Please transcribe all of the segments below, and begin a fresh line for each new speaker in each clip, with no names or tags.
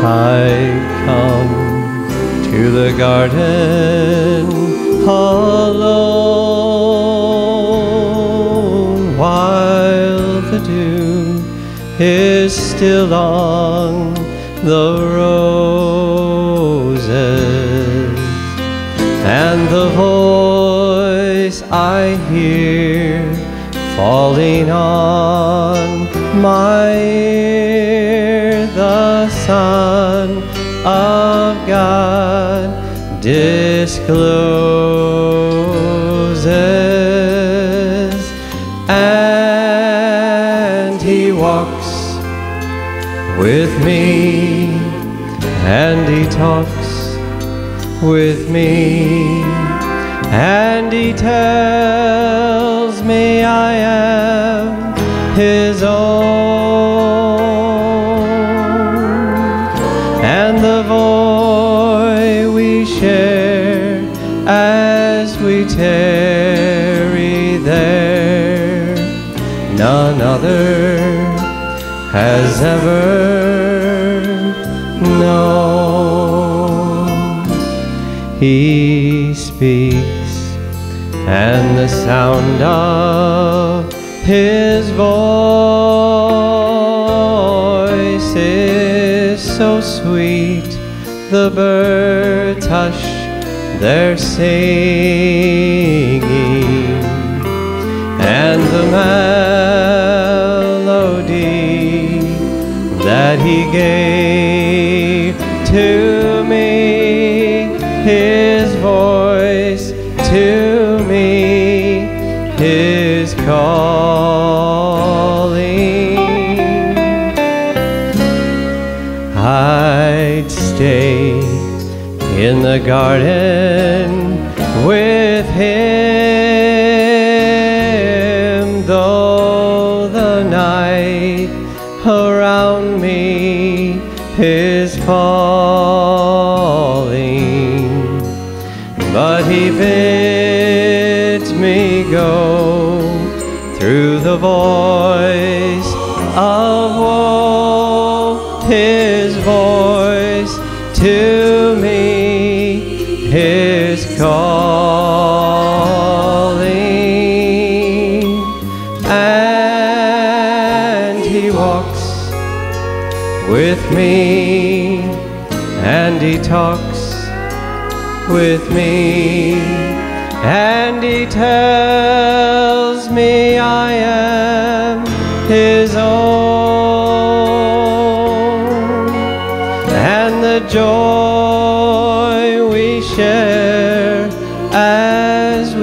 I come to the garden alone. While the dew is still on the roses and the voice I hear falling on my ear Son of God discloses and he walks with me and he talks with me and he tells me I am his own as we tarry there. None other has ever known. He speaks and the sound of his voice is so sweet. The birds hush their singing. And the melody that he gave to me his voice to me his calling. I'd stay in the garden with him though the night around me is falling. But he bids me go through the voice his calling and he walks with me and he talks with me and he tells me I am his own and the joy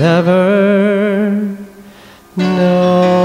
ever known